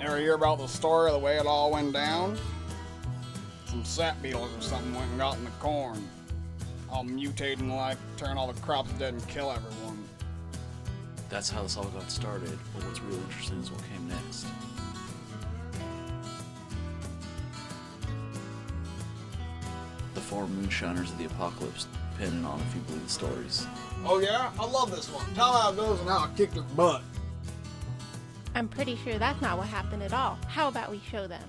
Ever hear about the story of the way it all went down? Some sap beetles or something went and got in the corn. All mutating like, turn all the crops dead and kill everyone. That's how this all got started, but what's really interesting is what came next. The four moonshiners of the apocalypse, depending on if you believe the stories. Oh yeah? I love this one. Tell how it goes and how I kicked their butt. I'm pretty sure that's not what happened at all. How about we show them?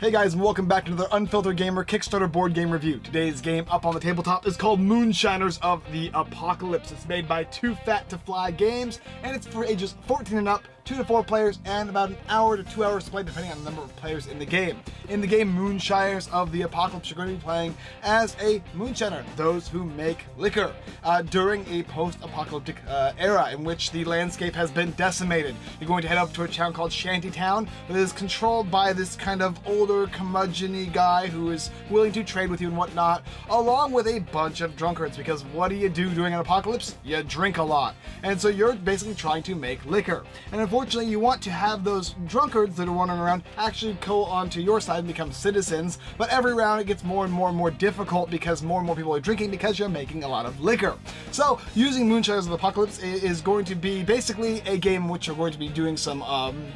Hey guys, and welcome back to another Unfiltered Gamer Kickstarter board game review. Today's game up on the tabletop is called Moonshiners of the Apocalypse. It's made by Too Fat to Fly Games, and it's for ages 14 and up two to four players, and about an hour to two hours to play, depending on the number of players in the game. In the game Moonshiners of the Apocalypse, you're going to be playing as a moonshiner, those who make liquor, uh, during a post-apocalyptic uh, era in which the landscape has been decimated. You're going to head up to a town called Shantytown that is controlled by this kind of older curmudgeon guy who is willing to trade with you and whatnot, along with a bunch of drunkards, because what do you do during an apocalypse? You drink a lot. And so you're basically trying to make liquor. And unfortunately, you want to have those drunkards that are wandering around actually go onto your side and become citizens. But every round it gets more and more and more difficult because more and more people are drinking because you're making a lot of liquor. So using Moonshiners of the Apocalypse is going to be basically a game in which you're going to be doing some um,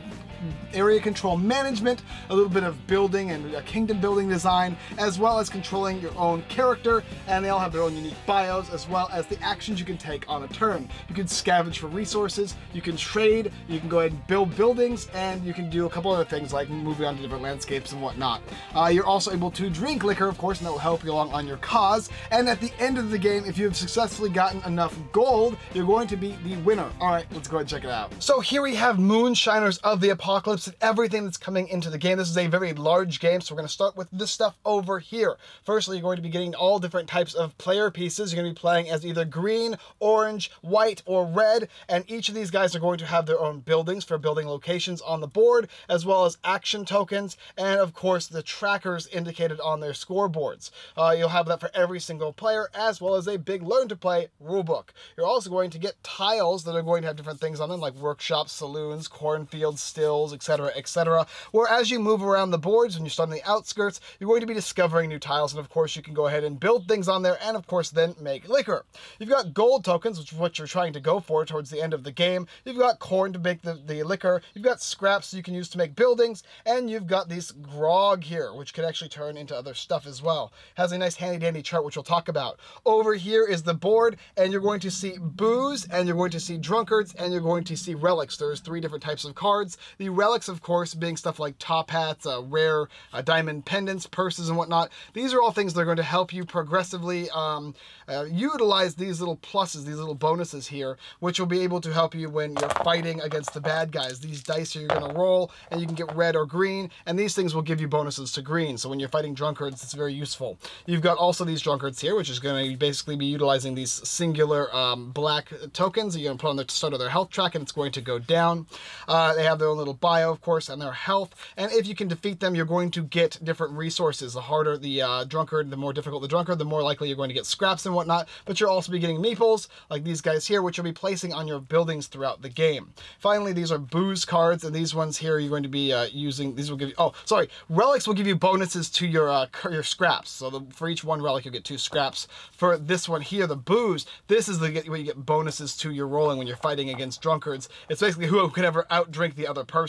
area control management, a little bit of building and a kingdom building design, as well as controlling your own character, and they all have their own unique bios, as well as the actions you can take on a turn. You can scavenge for resources, you can trade, you can go ahead and build buildings, and you can do a couple other things like moving on to different landscapes and whatnot. Uh, you're also able to drink liquor, of course, and that will help you along on your cause. And at the end of the game, if you have successfully gotten enough gold, you're going to be the winner. All right, let's go ahead and check it out. So here we have Moonshiners of the Apocalypse and everything that's coming into the game. This is a very large game, so we're going to start with this stuff over here. Firstly, you're going to be getting all different types of player pieces. You're going to be playing as either green, orange, white, or red, and each of these guys are going to have their own buildings for building locations on the board, as well as action tokens, and of course the trackers indicated on their scoreboards. Uh, you'll have that for every single player, as well as a big learn to play rulebook. You're also going to get tiles that are going to have different things on them, like workshops, saloons, cornfields, stills, etc., etc. Where as you move around the boards, and you start on the outskirts, you're going to be discovering new tiles, and of course you can go ahead and build things on there, and of course then make liquor. You've got gold tokens, which is what you're trying to go for towards the end of the game. You've got corn to make the, the liquor. You've got scraps you can use to make buildings, and you've got these grog here, which can actually turn into other stuff as well. Has a nice handy dandy chart, which we'll talk about. Over here is the board, and you're going to see booze, and you're going to see drunkards, and you're going to see relics. There's three different types of cards. The relics, of course, being stuff like top hats, uh, rare uh, diamond pendants, purses, and whatnot. These are all things that are going to help you progressively um, uh, utilize these little pluses, these little bonuses here, which will be able to help you when you're fighting against the bad guys. These dice are you're going to roll, and you can get red or green, and these things will give you bonuses to green. So when you're fighting drunkards, it's very useful. You've got also these drunkards here, which is going to basically be utilizing these singular um, black tokens that you're going to put on the start of their health track, and it's going to go down. Uh, they have their own little bio, of course, and their health. And if you can defeat them, you're going to get different resources. The harder the uh, drunkard, the more difficult the drunkard, the more likely you're going to get scraps and whatnot. But you'll also be getting meeples, like these guys here, which you'll be placing on your buildings throughout the game. Finally, these are booze cards, and these ones here you're going to be uh, using. These will give you. Oh, sorry, relics will give you bonuses to your uh, your scraps. So the, for each one relic, you get two scraps. For this one here, the booze, this is the where you get bonuses to your rolling when you're fighting against drunkards. It's basically who can ever outdrink the other person.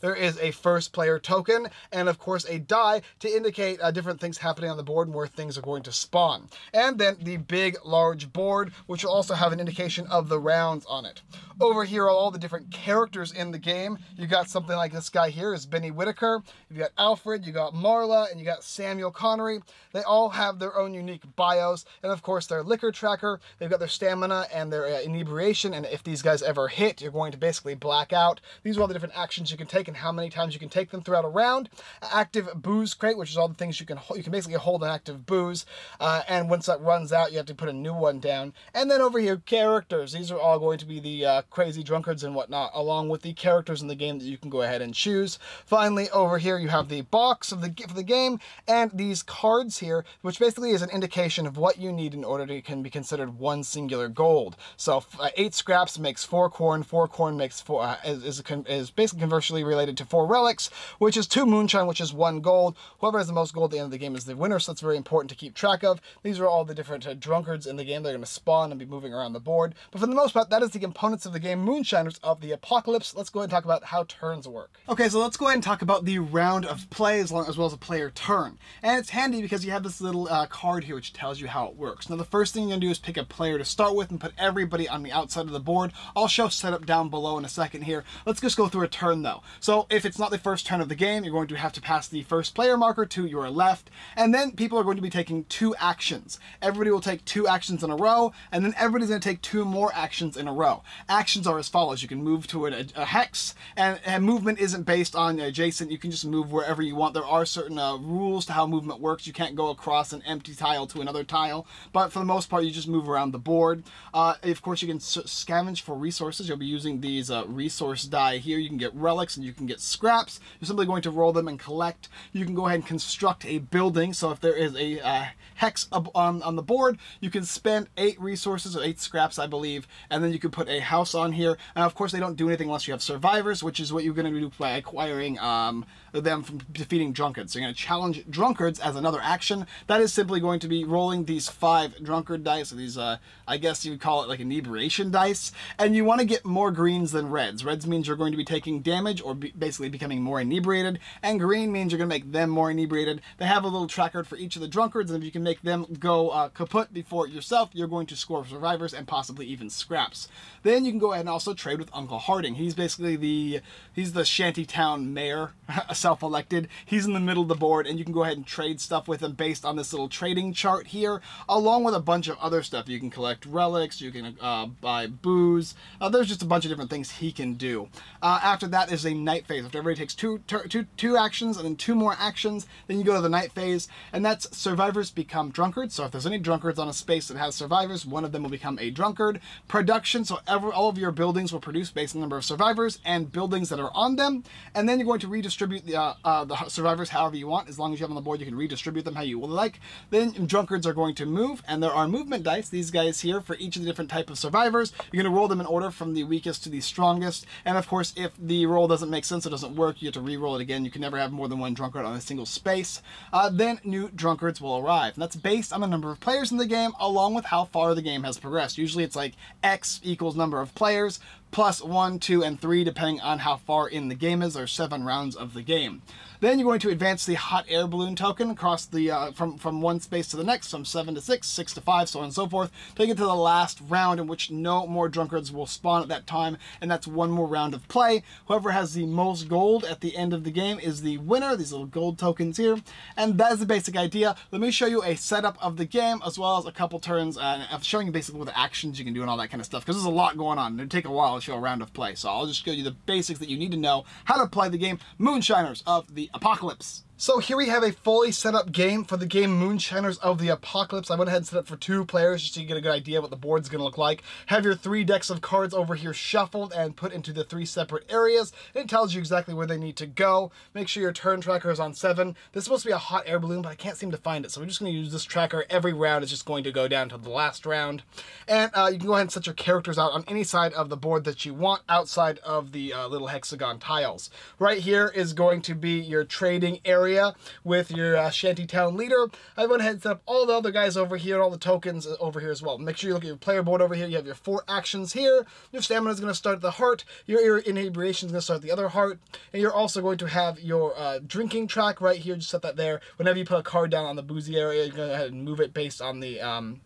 There is a first player token, and of course a die to indicate uh, different things happening on the board and where things are going to spawn. And then the big, large board, which will also have an indication of the rounds on it. Over here are all the different characters in the game. You got something like this guy here is Benny Whitaker. You got Alfred, you got Marla, and you got Samuel Connery. They all have their own unique bios, and of course their liquor tracker. They've got their stamina and their uh, inebriation, and if these guys ever hit, you're going to basically black out. These are all the different action actions you can take and how many times you can take them throughout a round. Active booze crate, which is all the things you can you can basically hold an active booze, uh, and once that runs out, you have to put a new one down. And then over here, characters. These are all going to be the uh, crazy drunkards and whatnot, along with the characters in the game that you can go ahead and choose. Finally, over here you have the box of the for the game and these cards here, which basically is an indication of what you need in order to can be considered one singular gold. So uh, eight scraps makes four corn, four corn makes four uh, is is, is basically conversely related to four relics, which is two moonshine, which is one gold. Whoever has the most gold at the end of the game is the winner, so that's very important to keep track of. These are all the different uh, drunkards in the game. They're going to spawn and be moving around the board. But for the most part, that is the components of the game Moonshiners of the Apocalypse. Let's go ahead and talk about how turns work. Okay, so let's go ahead and talk about the round of play as, long, as well as a player turn. And it's handy because you have this little uh, card here which tells you how it works. Now the first thing you're going to do is pick a player to start with and put everybody on the outside of the board. I'll show setup down below in a second here. Let's just go through a turn though. So if it's not the first turn of the game, you're going to have to pass the first player marker to your left, and then people are going to be taking two actions. Everybody will take two actions in a row, and then everybody's going to take two more actions in a row. Actions are as follows. You can move to a, a hex, and, and, movement isn't based on adjacent. You can just move wherever you want. There are certain uh, rules to how movement works. You can't go across an empty tile to another tile, but for the most part, you just move around the board. Uh, of course, you can scavenge for resources. You'll be using these uh, resource die here. You can get relics and you can get scraps. You're simply going to roll them and collect. You can go ahead and construct a building. So if there is a uh, hex on, on the board, you can spend eight resources or eight scraps, I believe, and then you can put a house on here. And of course, they don't do anything unless you have survivors, which is what you're going to do by acquiring um, them from defeating drunkards. So you're going to challenge drunkards as another action. That is simply going to be rolling these five drunkard dice, or these, uh, I guess you would call it like inebriation dice, and you want to get more greens than reds. Reds means you're going to be taking damage or be basically becoming more inebriated, and green means you're going to make them more inebriated. They have a little tracker for each of the drunkards, and if you can make them go uh, kaput before yourself, you're going to score survivors and possibly even scraps. Then you can go ahead and also trade with Uncle Harding. He's basically the he's the shantytown mayor, self-elected. He's in the middle of the board, and you can go ahead and trade stuff with him based on this little trading chart here, along with a bunch of other stuff. You can collect relics, you can uh, buy booze. Uh, there's just a bunch of different things he can do. Uh, after that is a night phase. After everybody takes two, two, two actions and then two more actions, then you go to the night phase, and that's survivors become drunkards. So if there's any drunkards on a space that has survivors, one of them will become a drunkard. Production, so every, all of your buildings will produce based on the number of survivors and buildings that are on them, and then you're going to redistribute the, uh, uh, the survivors however you want. As long as you have on the board, you can redistribute them how you would like. Then drunkards are going to move, and there are movement dice, these guys here, for each of the different type of survivors. You're going to roll them in order from the weakest to the strongest, and of course, if the roll doesn't make sense, it doesn't work, you have to re-roll it again. You can never have more than one drunkard on a single space. Uh, then new drunkards will arrive, and that's based on the number of players in the game, along with how far the game has progressed. Usually it's like X equals number of players, plus 1, 2, and 3, depending on how far in the game is. There's 7 rounds of the game. Then you're going to advance the hot air balloon token across the uh, from, from one space to the next, from 7 to 6, 6 to 5, so on and so forth, take it to the last round in which no more drunkards will spawn at that time, and that's one more round of play. Whoever has the most gold at the end of the game is the winner, these little gold tokens here, and that is the basic idea. Let me show you a setup of the game, as well as a couple turns, uh, showing you basically what the actions you can do and all that kind of stuff, because there's a lot going on. It'll take a while to show a round of play, so I'll just show you the basics that you need to know how to play the game Moonshiners of the Apocalypse. So here we have a fully set up game for the game Moonshiners of the Apocalypse. I went ahead and set up for two players just you get a good idea what the board's going to look like. Have your three decks of cards over here shuffled and put into the three separate areas. It tells you exactly where they need to go. Make sure your turn tracker is on seven. This is supposed to be a hot air balloon, but I can't seem to find it. So we're just going to use this tracker. Every round is just going to go down to the last round. And uh, you can go ahead and set your characters out on any side of the board that you want outside of the uh, little hexagon tiles. Right here is going to be your trading area area with your uh, shantytown leader. I went ahead and set up all the other guys over here, all the tokens over here as well. Make sure you look at your player board over here. You have your four actions here. Your stamina is going to start at the heart. Your, inebriation is going to start at the other heart. And you're also going to have your uh, drinking track right here. Just set that there. Whenever you put a card down on the boozy area, you go ahead and move it based on the um,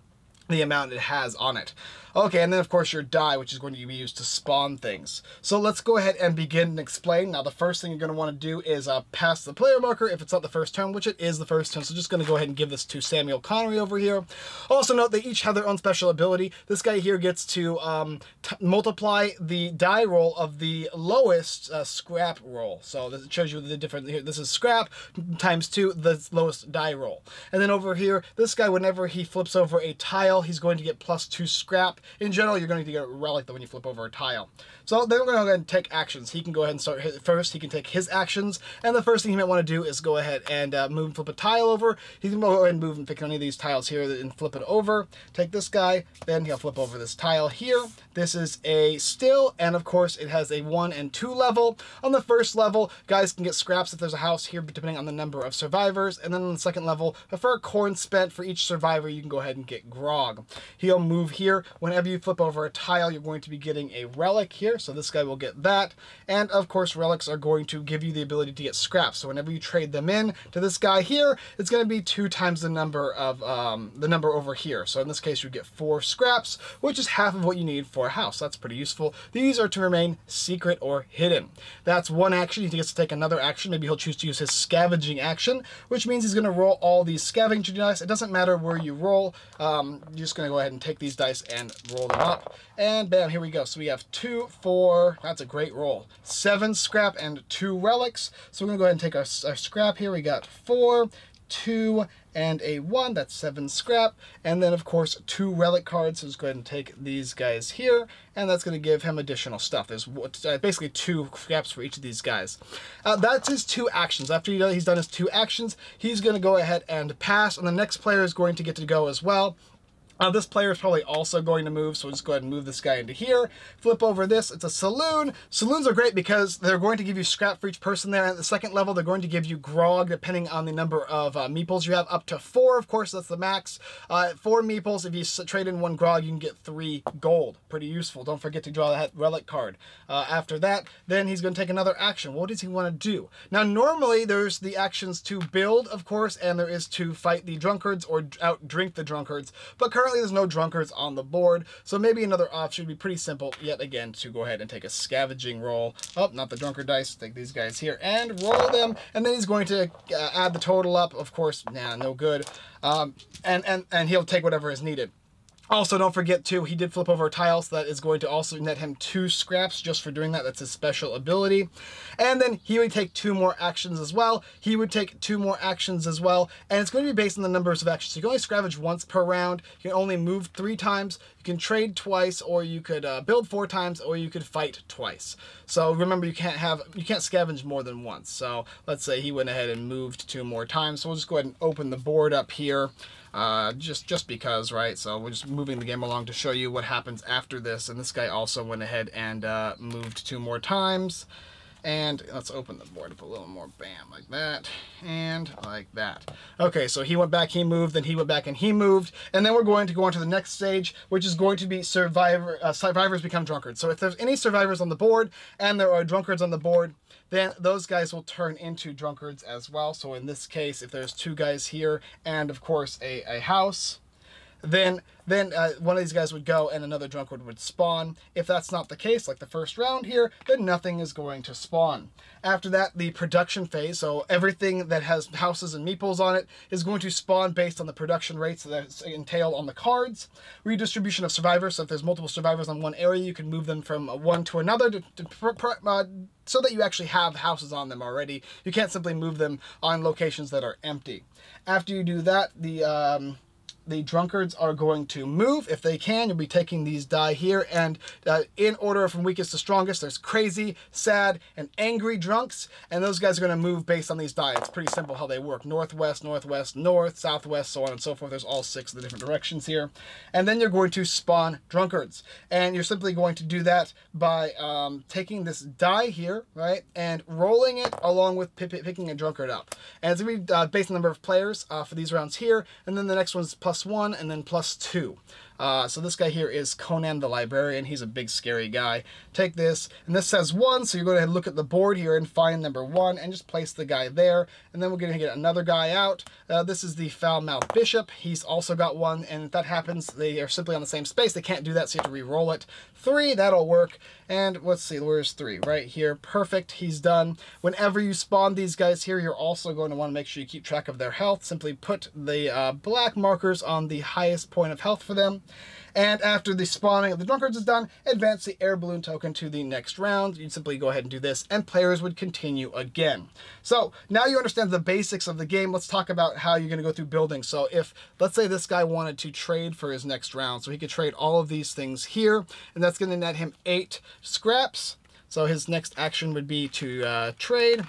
the amount it has on it. Okay, and then of course your die, which is going to be used to spawn things. So let's go ahead and begin and explain. Now the first thing you're going to want to do is uh, pass the player marker if it's not the first turn, which it is the first turn. So just going to go ahead and give this to Samuel Connery over here. Also note they each have their own special ability. This guy here gets to um, multiply the die roll of the lowest uh, scrap roll. So this shows you the different, here, this is scrap times two, the lowest die roll. And then over here, this guy, whenever he flips over a tile, he's going to get plus two scrap in general, you're going to get a relic when you flip over a tile. So then we're going to go ahead and take actions. He can go ahead and start first. He can take his actions. And the first thing he might want to do is go ahead and uh, move and flip a tile over. He can go ahead and move and pick any of these tiles here and flip it over. Take this guy. Then he'll flip over this tile here. This is a still, and of course it has a one and two level. On the first level, guys can get scraps if there's a house here, depending on the number of survivors. And then on the second level, for a corn spent for each survivor, you can go ahead and get grog. He'll move here. Whenever you flip over a tile, you're going to be getting a relic here. So this guy will get that. And of course, relics are going to give you the ability to get scraps. So whenever you trade them in to this guy here, it's going to be two times the number of um, the number over here. So in this case, you get four scraps, which is half of what you need for for a house. That's pretty useful. These are to remain secret or hidden. That's one action. He gets to take another action. Maybe he'll choose to use his scavenging action, which means he's going to roll all these scavenging dice. It doesn't matter where you roll. Um, you're just going to go ahead and take these dice and roll them up. And bam, here we go. So we have two, four, that's a great roll. Seven scrap and two relics. So we're going to go ahead and take our, our scrap here. We got four, two, and a one, that's seven scrap. And then of course, two relic cards. So let's go ahead and take these guys here, and that's gonna give him additional stuff. There's uh, basically two scraps for each of these guys. Uh, that's his two actions. After he's done his two actions, he's gonna go ahead and pass, and the next player is going to get to go as well. Uh, this player is probably also going to move, so we'll just go ahead and move this guy into here. Flip over this. It's a saloon. Saloons are great because they're going to give you scrap for each person there. At the second level, they're going to give you grog, depending on the number of uh, meeples you have. Up to four, of course, that's the max. Uh, four meeples, if you trade in one grog, you can get three gold. Pretty useful. Don't forget to draw that relic card. Uh, after that, then he's going to take another action. What does he want to do? Now, normally, there's the actions to build, of course, and there is to fight the drunkards or out drink the drunkards. But currently, currently there's no drunkards on the board, so maybe another option would be pretty simple, yet again, to go ahead and take a scavenging roll. Oh, not the drunkard dice. Take these guys here and roll them, and then he's going to uh, add the total up. Of course, nah, no good. Um, and, and, and he'll take whatever is needed. Also, don't forget too, he did flip over a tile, so that is going to also net him two scraps just for doing that. That's his special ability. And then he would take two more actions as well. He would take two more actions as well. And it's going to be based on the numbers of actions. So you can only scavenge once per round. You can only move three times. You can trade twice, or you could uh, build four times, or you could fight twice. So remember, you can't have you can't scavenge more than once. So let's say he went ahead and moved two more times. So we'll just go ahead and open the board up here uh, just just because, right? So we're just moving the game along to show you what happens after this. And this guy also went ahead and uh, moved two more times. And let's open the board up a little more. Bam, like that. And like that. Okay, so he went back, he moved, then he went back and he moved. And then we're going to go on to the next stage, which is going to be survivor, uh, survivors become drunkards. So if there's any survivors on the board and there are drunkards on the board, then those guys will turn into drunkards as well. So in this case, if there's two guys here and of course a, a house, then then uh, one of these guys would go and another drunkard would spawn. If that's not the case, like the first round here, then nothing is going to spawn. After that, the production phase, so everything that has houses and meeples on it is going to spawn based on the production rates that entail on the cards. Redistribution of survivors, so if there's multiple survivors on one area, you can move them from one to another to, to uh, so that you actually have houses on them already. You can't simply move them on locations that are empty. After you do that, the um, the drunkards are going to move. If they can, you'll be taking these die here. And uh, in order from weakest to strongest, there's crazy, sad, and angry drunks. And those guys are going to move based on these die. It's pretty simple how they work. Northwest, northwest, north, southwest, so on and so forth. There's all six of the different directions here. And then you're going to spawn drunkards. And you're simply going to do that by um, taking this die here, right, and rolling it along with picking a drunkard up. And it's going to be uh, based on the number of players uh, for these rounds here. And then the next one's plus plus one and then plus two. Uh, so this guy here is Conan the Librarian. He's a big scary guy. Take this, and this says one, so you're going to look at the board here and find number one, and just place the guy there. And then we're going to get another guy out. Uh, this is the Foul Mouth Bishop. He's also got one, and if that happens, they are simply on the same space. They can't do that, so you have to re-roll it. Three, that'll work. And let's see, where's three? Right here. Perfect. He's done. Whenever you spawn these guys here, you're also going to want to make sure you keep track of their health. Simply put the uh, black markers on the highest point of health for them. And after the spawning of the drunkards is done, advance the air balloon token to the next round. You'd simply go ahead and do this, and players would continue again. So now you understand the basics of the game. Let's talk about how you're going to go through building. So if, let's say this guy wanted to trade for his next round, so he could trade all of these things here, and that's going to net him eight scraps. So his next action would be to uh, trade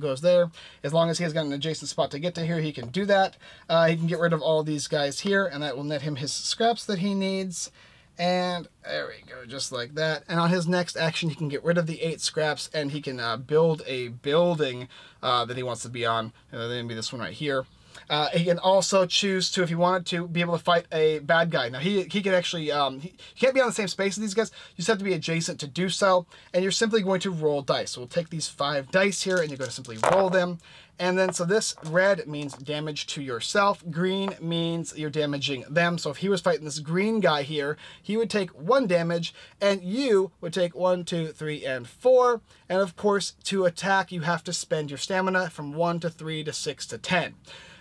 goes there. As long as he has got an adjacent spot to get to here, he can do that. Uh, he can get rid of all these guys here, and that will net him his scraps that he needs. And there we go, just like that. And on his next action, he can get rid of the eight scraps, and he can uh, build a building uh, that he wants to be on. Uh, then be this one right here. Uh, he can also choose to, if he wanted to, be able to fight a bad guy. Now, he, he can actually, um, he, he can't be on the same space as these guys. You just have to be adjacent to do so. And you're simply going to roll dice. So we'll take these five dice here, and you're going to simply roll them. And then, so this red means damage to yourself. Green means you're damaging them. So if he was fighting this green guy here, he would take one damage, and you would take one, two, three, and four. And of course, to attack, you have to spend your stamina from one to three to six to ten.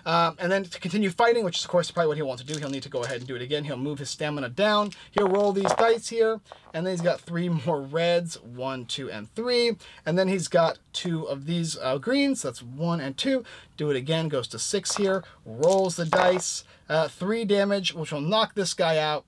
Um, and then to continue fighting, which is of course probably what he'll want to do, he'll need to go ahead and do it again. He'll move his stamina down. He'll roll these dice here, and then he's got three more reds, one, two, and three. And then he's got two of these uh, greens, that's one and two. Do it again, goes to six here, rolls the dice, uh, three damage, which will knock this guy out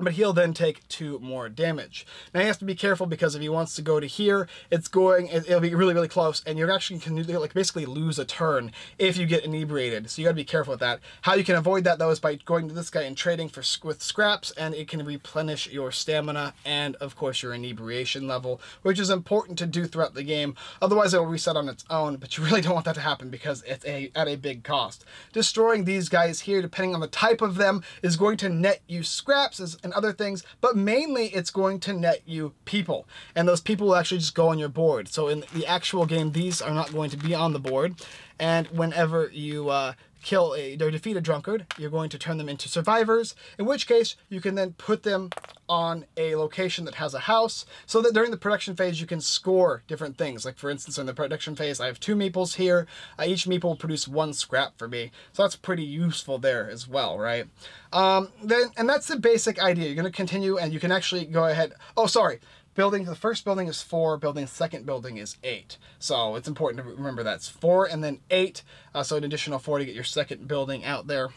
but he'll then take two more damage. Now he has to be careful because if he wants to go to here, it's going, it'll be really, really close, and you're actually can like basically lose a turn if you get inebriated. So you got to be careful with that. How you can avoid that though is by going to this guy and trading for with scraps, and it can replenish your stamina and of course your inebriation level, which is important to do throughout the game. Otherwise, it will reset on its own. But you really don't want that to happen because it's a at a big cost. Destroying these guys here, depending on the type of them, is going to net you scraps as and other things, but mainly it's going to net you people. And those people will actually just go on your board. So in the actual game, these are not going to be on the board. And whenever you uh, kill a or defeat a drunkard, you're going to turn them into survivors, in which case you can then put them on a location that has a house so that during the production phase you can score different things. Like for instance in the production phase I have two meeples here, uh, each meeple will produce one scrap for me. So that's pretty useful there as well, right? Um, then And that's the basic idea. You're going to continue and you can actually go ahead, oh sorry, building, the first building is four, building the second building is eight. So it's important to remember that's four and then eight. Uh, so an additional four to get your second building out there.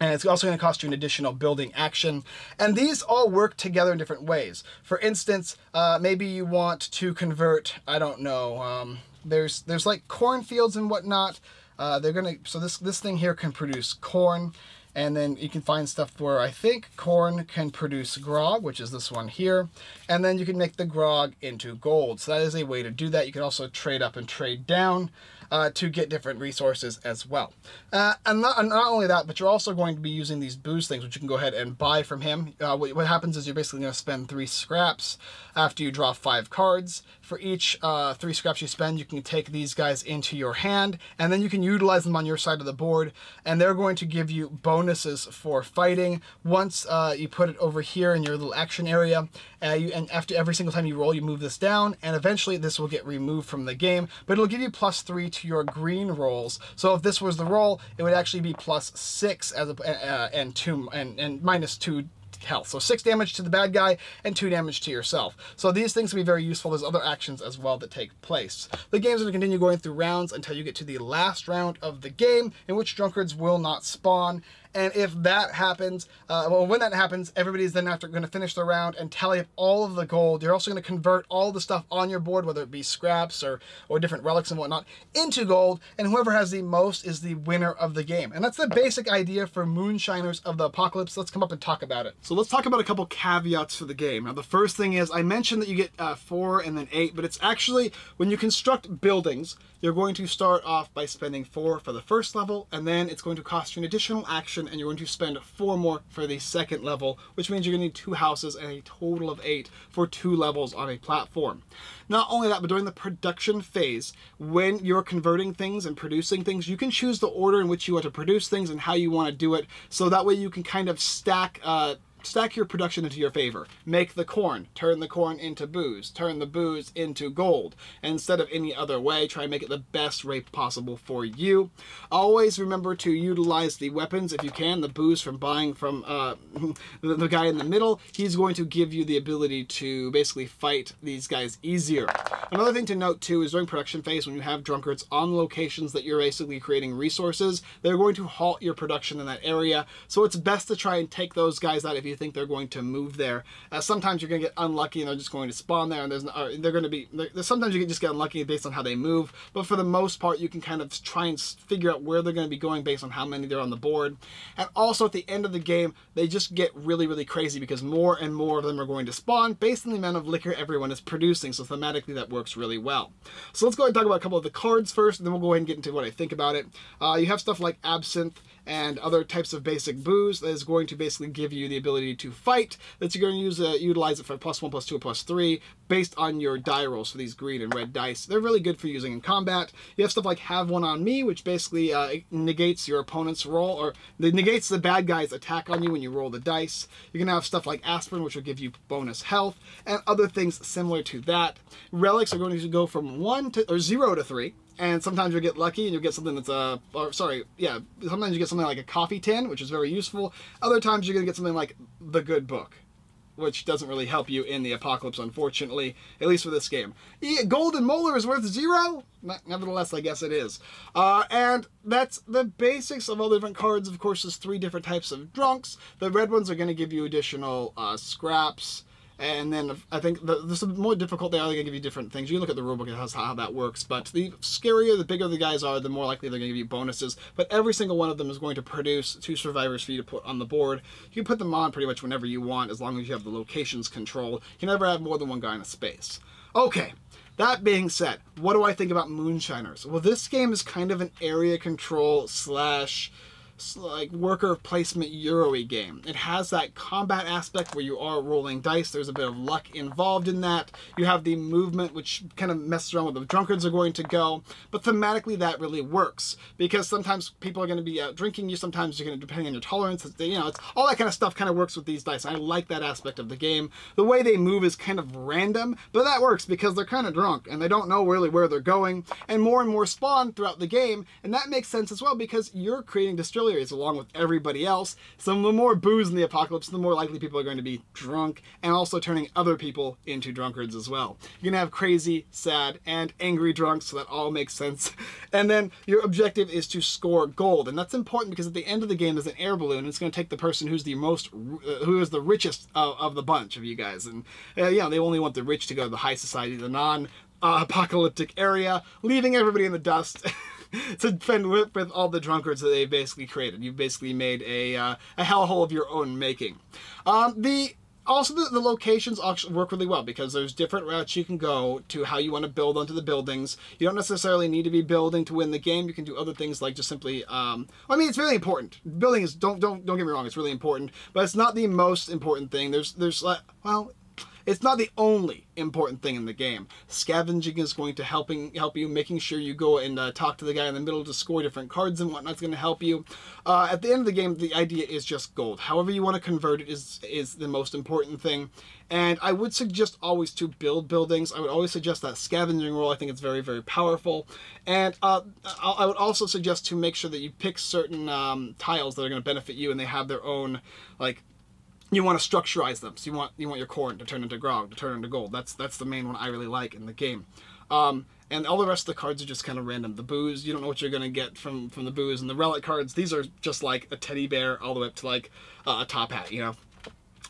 And it's also going to cost you an additional building action. And these all work together in different ways. For instance, uh, maybe you want to convert, I don't know, um, there's there's like cornfields and whatnot. Uh, they're gonna so this this thing here can produce corn and then you can find stuff where I think corn can produce grog, which is this one here, and then you can make the grog into gold. So that is a way to do that. You can also trade up and trade down uh, to get different resources as well. Uh, and, not, and, not, only that, but you're also going to be using these booze things, which you can go ahead and buy from him. Uh, what, what, happens is you're basically going to spend three scraps after you draw five cards. For each uh, three scraps you spend, you can take these guys into your hand, and then you can utilize them on your side of the board, and they're going to give you bonuses for fighting. Once uh, you put it over here in your little action area, uh, you, and after every single time you roll, you move this down, and eventually this will get removed from the game, but it'll give you plus three to your green rolls. So if this was the roll, it would actually be plus six as a, uh, and two and, and minus two health. So six damage to the bad guy and two damage to yourself. So these things will be very useful. There's other actions as well that take place. The game's going to continue going through rounds until you get to the last round of the game in which drunkards will not spawn and if that happens, uh, well, when that happens, everybody's then after going to finish the round and tally up all of the gold. You're also going to convert all the stuff on your board, whether it be scraps or, or different relics and whatnot, into gold. And whoever has the most is the winner of the game. And that's the basic idea for Moonshiners of the Apocalypse. Let's come up and talk about it. So let's talk about a couple caveats for the game. Now, the first thing is I mentioned that you get uh, four and then eight, but it's actually when you construct buildings, you're going to start off by spending four for the first level, and then it's going to cost you an additional action and you're going to spend four more for the second level, which means you're going to need two houses and a total of eight for two levels on a platform. Not only that, but during the production phase, when you're converting things and producing things, you can choose the order in which you want to produce things and how you want to do it, so that way you can kind of stack uh, stack your production into your favor. Make the corn, turn the corn into booze, turn the booze into gold. Instead of any other way, try and make it the best rate possible for you. Always remember to utilize the weapons if you can. The booze from buying from uh, the, the guy in the middle, he's going to give you the ability to basically fight these guys easier. Another thing to note too is during production phase, when you have drunkards on locations that you're basically creating resources, they're going to halt your production in that area. So it's best to try and take those guys out if you think they're going to move there. Uh, sometimes you're going to get unlucky and they're just going to spawn there, and there's uh, they're going to be. Sometimes you can just get unlucky based on how they move, but for the most part, you can kind of try and figure out where they're going to be going based on how many they're on the board. And also at the end of the game, they just get really really crazy because more and more of them are going to spawn based on the amount of liquor everyone is producing. So thematically, that works really well. So let's go ahead and talk about a couple of the cards first, and then we'll go ahead and get into what I think about it. Uh, you have stuff like Absinthe and other types of basic booze that is going to basically give you the ability to fight. That you're going to use uh, utilize it for plus one, plus two, plus three based on your die rolls for these green and red dice. They're really good for using in combat. You have stuff like Have One on Me, which basically uh, negates your opponent's roll or negates the bad guy's attack on you when you roll the dice. You can have stuff like Aspirin, which will give you bonus health, and other things similar to that. Relics are going to go from one to or zero to three and sometimes you'll get lucky and you'll get something that's a, or sorry, yeah, sometimes you get something like a coffee tin, which is very useful. Other times you're going to get something like the good book, which doesn't really help you in the apocalypse, unfortunately, at least for this game. Golden Molar is worth zero? Nevertheless, I guess it is. Uh, and that's the basics of all the different cards. Of course, there's three different types of drunks. The red ones are going to give you additional uh, scraps, and then I think the, the more difficult they are, they're going to give you different things. You can look at the rulebook, has how that works. But the scarier, the bigger the guys are, the more likely they're going to give you bonuses. But every single one of them is going to produce two survivors for you to put on the board. You can put them on pretty much whenever you want, as long as you have the locations controlled. You never have more than one guy in a space. Okay, that being said, what do I think about Moonshiners? Well, this game is kind of an area control slash like worker placement Euro game. It has that combat aspect where you are rolling dice. There's a bit of luck involved in that. You have the movement, which kind of messes around where the drunkards are going to go. But thematically, that really works because sometimes people are going to be out drinking you. Sometimes you're going to, depending on your tolerance, you know, it's all that kind of stuff kind of works with these dice. I like that aspect of the game. The way they move is kind of random, but that works because they're kind of drunk and they don't know really where they're going. And more and more spawn throughout the game, and that makes sense as well because you're creating distillery along with everybody else. So the more booze in the apocalypse, the more likely people are going to be drunk and also turning other people into drunkards as well. You're gonna have crazy, sad, and angry drunks, so that all makes sense. And then your objective is to score gold, and that's important because at the end of the game there's an air balloon, and it's gonna take the person who's the most, uh, who is the richest of, of, the bunch of you guys. And uh, yeah, they only want the rich to go to the high society, the non uh, apocalyptic area, leaving everybody in the dust. to fend with, with all the drunkards that they basically created. You've basically made a uh, a hellhole of your own making. Um, the also the, the, locations work really well because there's different routes you can go to how you want to build onto the buildings you don't necessarily need to be building to win the game you can do other things like just simply um, i mean it's really important building is don't don't don't get me wrong it's really important but it's not the most important thing there's there's like well it's not the only important thing in the game. Scavenging is going to helping help you, making sure you go and uh, talk to the guy in the middle to score different cards and whatnot is going to help you. Uh, at the end of the game, the idea is just gold. However you want to convert it is is the most important thing. And I would suggest always to build buildings. I would always suggest that scavenging roll. I think it's very, very powerful. And uh, I would also suggest to make sure that you pick certain um, tiles that are going to benefit you and they have their own like you want to structureize them. So you want you want your corn to turn into grog, to turn into gold. That's that's the main one I really like in the game. Um, and all the rest of the cards are just kind of random. The booze, you don't know what you're gonna get from from the booze, and the relic cards, these are just like a teddy bear all the way up to like uh, a top hat, you know.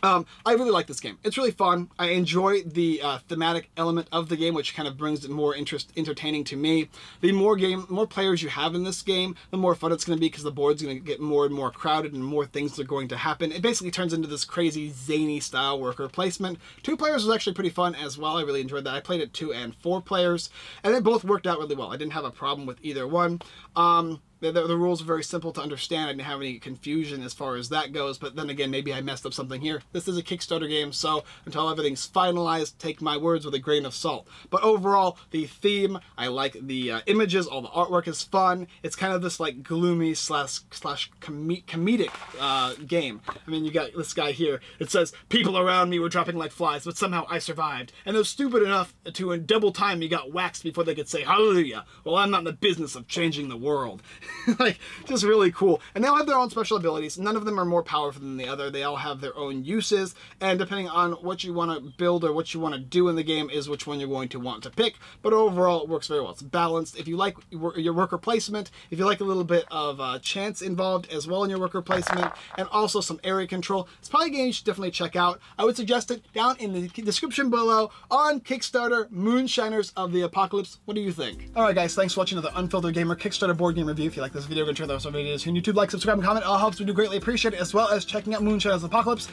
Um, I really like this game. It's really fun. I enjoy the uh, thematic element of the game, which kind of brings it more interest, entertaining to me. The more game, more players you have in this game, the more fun it's going to be because the board's going to get more and more crowded and more things are going to happen. It basically turns into this crazy zany style worker placement. Two players was actually pretty fun as well. I really enjoyed that. I played it two and four players, and it both worked out really well. I didn't have a problem with either one. Um, The, the, the rules are very simple to understand. I didn't have any confusion as far as that goes, but then again, maybe I messed up something here. This is a Kickstarter game, so until everything's finalized, take my words with a grain of salt. But overall, the theme, I like the uh, images, all the artwork is fun. It's kind of this like gloomy slash slash com comedic uh, game. I mean, you got this guy here. It says, people around me were dropping like flies, but somehow I survived. And they're stupid enough to in double time you got waxed before they could say hallelujah. Well, I'm not in the business of changing the world. like, just really cool. And they all have their own special abilities. None of them are more powerful than the other. They all have their own uses. And depending on what you want to build or what you want to do in the game is which one you're going to want to pick. But overall, it works very well. It's balanced. If you like your worker placement, if you like a little bit of uh, chance involved as well in your worker placement, and also some area control, it's probably a game you should definitely check out. I would suggest it down in the description below on Kickstarter, Moonshiners of the Apocalypse. What do you think? Alright guys, thanks for watching another Unfiltered Gamer Kickstarter board game review. You like this video, go check out the rest videos here on YouTube. Like, subscribe, and comment. All helps. We do greatly appreciate it, as well as checking out Moonshiners Apocalypse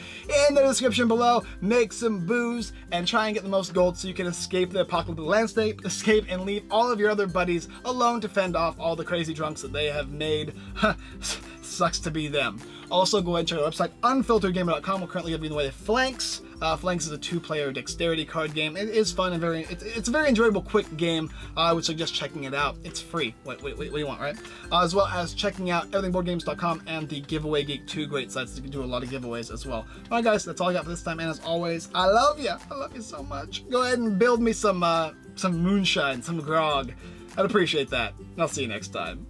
in the description below. Make some booze and try and get the most gold so you can escape the apocalyptic landscape, escape and leave all of your other buddies alone to fend off all the crazy drunks that they have made. Sucks to be them. Also, go ahead and check out our website, unfilteredgamer.com. We're currently giving away the Flanks. Uh, Flanks is a two-player dexterity card game. It is fun and very, it's, it's a very enjoyable, quick game. Uh, I would suggest checking it out. It's free. Wait, wait, wait, what do you want, right? Uh, as well as checking out everythingboardgames.com and the Giveaway Geek, two great sites that can do a lot of giveaways as well. All right, guys, that's all I got for this time. And as always, I love you. I love you so much. Go ahead and build me some, uh, some moonshine, some grog. I'd appreciate that. I'll see you next time.